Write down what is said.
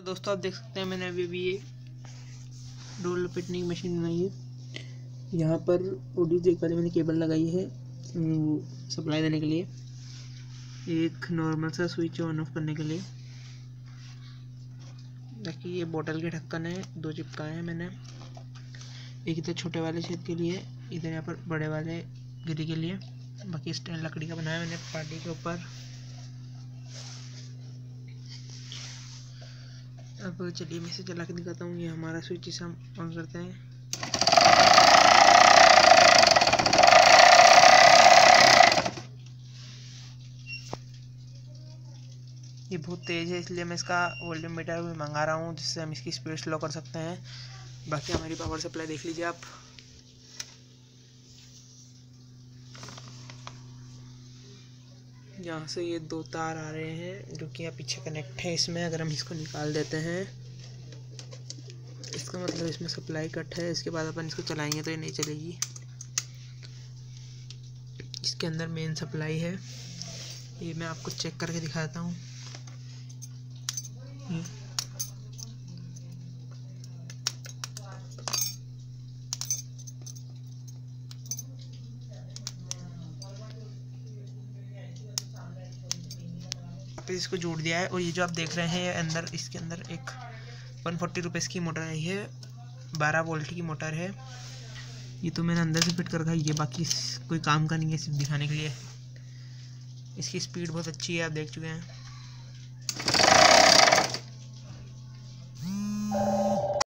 तो दोस्तों, आप देख सकते हैं मैंने अभी अभी ये रोल पिटने की मशीन बनाई है। यहाँ पर ओडी देख पहले मैंने केबल लगाई है सप्लाई देने के लिए। एक नॉर्मल सा स्विच ऑन ऑफ़ करने के लिए। ताकि ये बोतल के ढक्कन है, दो चिपकाए हैं मैंने। एक इधर छोटे वाले छेद के लिए, इधर यहाँ पर बड़े वाले गिरी के लिए। बाकी स्टैंड लकड़ी का बनाया मैंने पार्टी के ऊपर। अब चलिए मैं इसे चला के दिखाता हूँ, ये हमारा स्विच इसे हम ऑन करते हैं। ये बहुत तेज़ है, इसलिए मैं इसका वोल्टेज मीटर भी मंगा रहा हूँ, जिससे हम इसकी स्पीड स्लो कर सकते हैं। बाकी हमारी पावर सप्लाई देख लीजिए आप। यहाँ से ये दो तार आ रहे हैं जो कि यहाँ पीछे कनेक्ट है। इसमें अगर हम इसको निकाल देते हैं, इसका मतलब इसमें सप्लाई कट है। इसके बाद अपन इसको चलाएँगे तो ये नहीं चलेगी। इसके अंदर मेन सप्लाई है। ये मैं आपको चेक करके दिखाता हूँ। पे इसको जोड़ दिया है और ये जो आप देख रहे हैं अंदर, इसके अंदर एक वन फोर्टी रुपीज़ की मोटर है ये बारह वोल्ट की मोटर है। ये तो मैंने अंदर से फिट कर रखा है, ये बाकी कोई काम का नहीं है, सिर्फ़ दिखाने के लिए। इसकी स्पीड बहुत अच्छी है, आप देख चुके हैं।